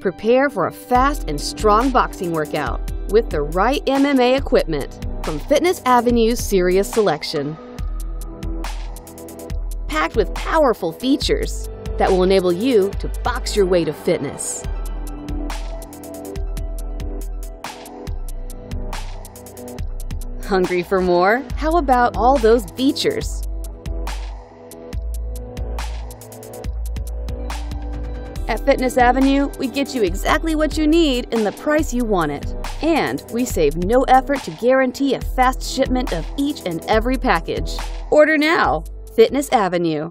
Prepare for a fast and strong boxing workout with the right MMA equipment from Fitness Avenue's Serious Selection. Packed with powerful features that will enable you to box your way to fitness. Hungry for more? How about all those features? At Fitness Avenue, we get you exactly what you need in the price you want it. And we save no effort to guarantee a fast shipment of each and every package. Order now! Fitness Avenue.